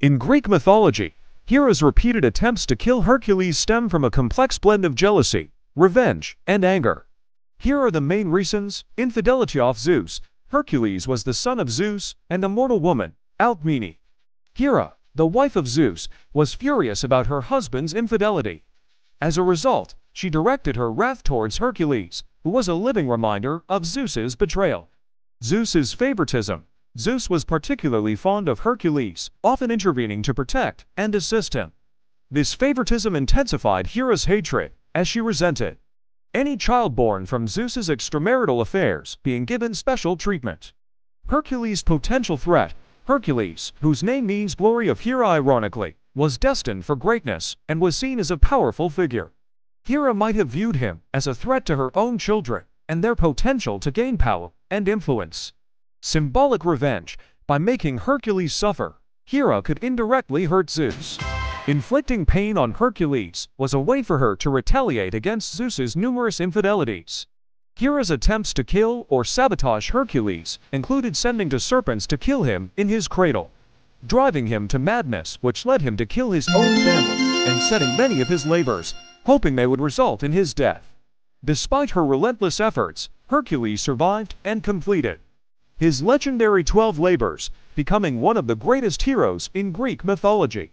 In Greek mythology, Hera's repeated attempts to kill Hercules stem from a complex blend of jealousy, revenge, and anger. Here are the main reasons infidelity of Zeus. Hercules was the son of Zeus and a mortal woman, Alcmene. Hera, the wife of Zeus, was furious about her husband's infidelity. As a result, she directed her wrath towards Hercules, who was a living reminder of Zeus's betrayal. Zeus's favoritism. Zeus was particularly fond of Hercules, often intervening to protect and assist him. This favoritism intensified Hera's hatred, as she resented any child born from Zeus's extramarital affairs being given special treatment. Hercules' potential threat. Hercules, whose name means glory of Hera ironically, was destined for greatness and was seen as a powerful figure. Hera might have viewed him as a threat to her own children and their potential to gain power and influence. Symbolic revenge. By making Hercules suffer, Hera could indirectly hurt Zeus. Inflicting pain on Hercules was a way for her two retaliate against Zeus's numerous infidelities. Hera's attempts to kill or sabotage Hercules included sending to serpents to kill him in his cradle, driving him to madness which led him to kill his own family, and setting many of his labors, hoping they would result in his death. Despite her relentless efforts, Hercules survived and completed his legendary 12 labors, becoming one of the greatest heroes in Greek mythology.